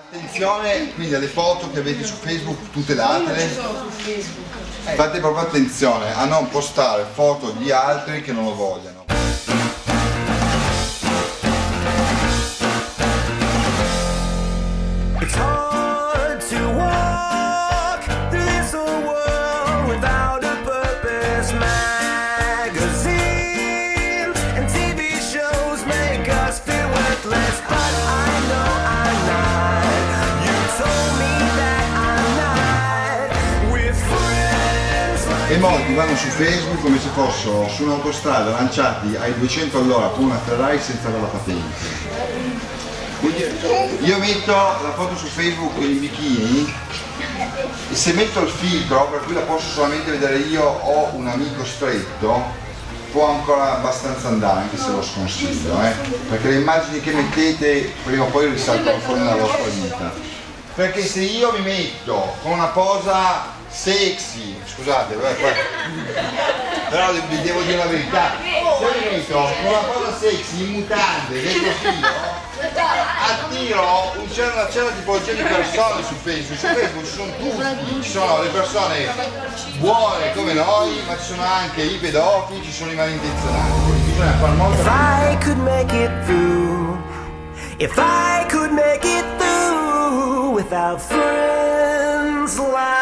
Attenzione quindi alle foto che avete su Facebook, tutelatele. Fate proprio attenzione a non postare foto di altri che non lo vogliano. E molti vanno su Facebook come se fossero su un'autostrada lanciati ai 200 all'ora con una Ferrari senza avere la patente. Quindi io metto la foto su Facebook in bikini e se metto il filtro per cui la posso solamente vedere io o un amico stretto può ancora abbastanza andare anche se lo sconsiglio eh? perché le immagini che mettete prima o poi risaltano fuori nella vostra vita perché se io mi metto con una posa sexy scusate però vi devo dire la verità. Se mi metto con una posa sexy in mutande del profilo attiro un certo- una certa tipologia di persone su Facebook, su Facebook ci sono tutti, ci sono le persone buone come noi, ma ci sono anche i pedofili, ci sono i malintenzionati, quindi bisogna far molto If if I could make it without friends like